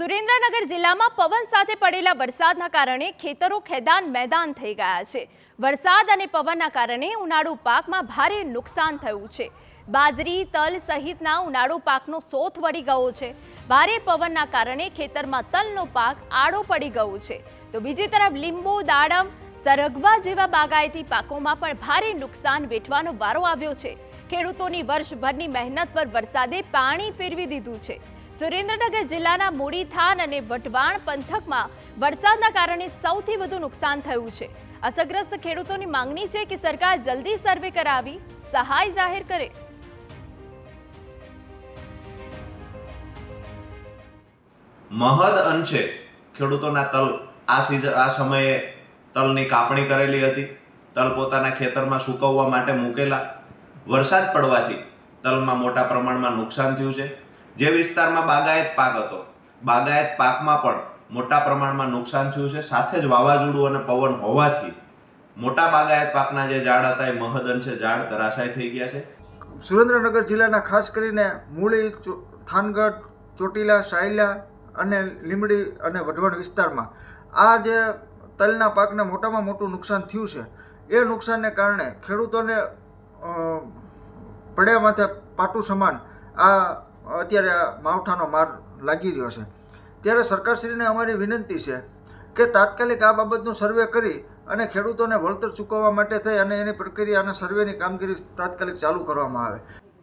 સુરેન્દ્રનગર જિલ્લામાં પવન સાથે પડેલા વરસાદના કારણે ખેતરો, ખેદાન, મેદાન થઈ ગયા છે. વરસાદ અને પવનના કારણે ઉનાળુ પાકમાં ભારે નુકસાન થયું છે. બાજરી, તલ સહિતના ઉનાળુ પાકનો સોથ વળી ગયો છે. ભારે પવનના કારણે ખેતરમાં તલનો પાક આડો પડી ગયો છે. તો બીજી તરફ લીંબુ, દાડમ, સરગવા જેવા બાગાયતી પાકોમાં પણ ભારે નુકસાન વેઠવાનો વારો આવ્યો છે. ખેડૂતોની વર્ષભરની મહેનત પર વરસાદે પાણી ફેરવી દીધું છે. સુરેન્દ્રનગર જિલ્લાના મૂડી થાન અને વટવાણ પંથકમાં વરસાદના કારણે સૌથી વધુ નુકસાન થયું છે. અસરગ્રસ્ત ખેડૂતોની માંગણી છે કે સરકાર જલ્દી સર્વે કરાવી, સહાય જાહેર કરે. મહદ અંશે ખેડૂતોના તલ. આ સીઝન આ સમયે તલની કાપણી કરેલી હતી. તલ પોતાના ખેતરમાં સૂકવવા માટે મૂકેલા. વરસાદ પડવાથી તલમાં મોટા પ્રમાણમાં નુકસાન થયું છે. જે વિસ્તારમાં બાગાયત પાક હતો. બાગાયત પાકમાં પણ મોટા પ્રમાણમાં નુકસાન થયું છે. સાથે જ વાવાઝોડું અને પવન હોવાથી મોટા બાગાયત પાકના જે ઝાડ હતા એ મહદ અંશે ઝાડ ધરાશાય થઈ ગયા છે. સુરેન્દ્રનગર જિલ્લાના ખાસ કરીને મૂળી થાનગઢ, ચોટીલા, સાયલા અને લીંબડી અને વઢવણ વિસ્તારમાં આ જે તલના પાકને મોટામાં મોટું નુકસાન થયું છે. એ નુકસાનને કારણે ખેડૂતોને પડ્યા માથે પાટું સમાન આ અત્યારે માવઠાનો માર લાગી રહ્યો છે. ત્યારે સરકારશ્રીને અમારી વિનંતી છે કે તાત્કાલિક આ બાબતનું સર્વે કરી અને ખેડૂતોને વળતર ચૂકવવા માટે થઈ અને એની પ્રક્રિયા અને સર્વેની કામગીરી તાત્કાલિક ચાલુ કરવામાં આવે.